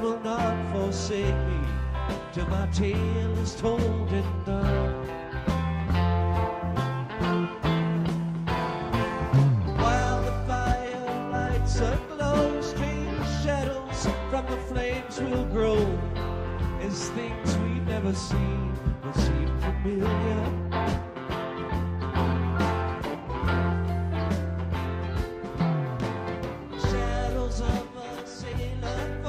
will not forsake me till my tale is told and done. While the fire lights aglow, strange shadows from the flames will grow as things we've never seen will seem familiar. Shadows of a sailor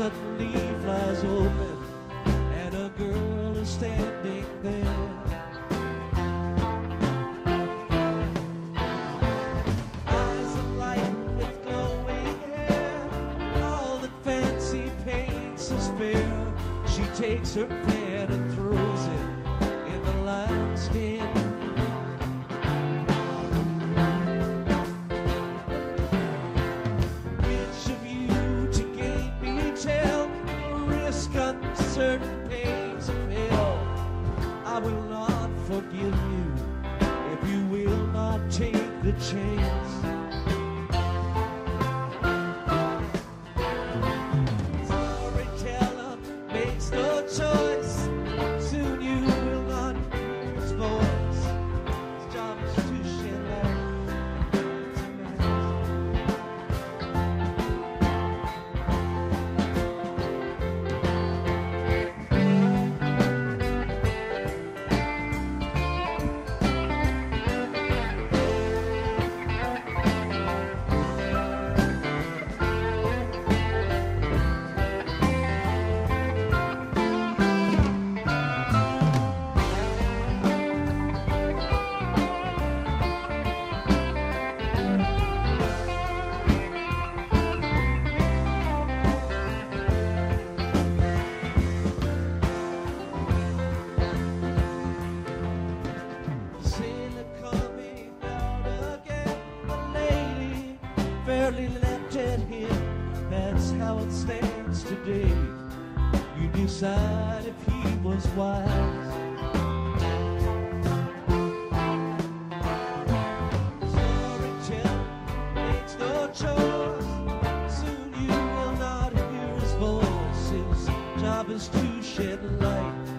Suddenly flies open, and a girl is standing there. Takes decide if he was wise. Storyteller makes no choice. Soon you will not hear his voice. His job is to shed light,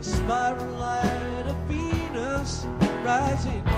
spiral light of Venus rising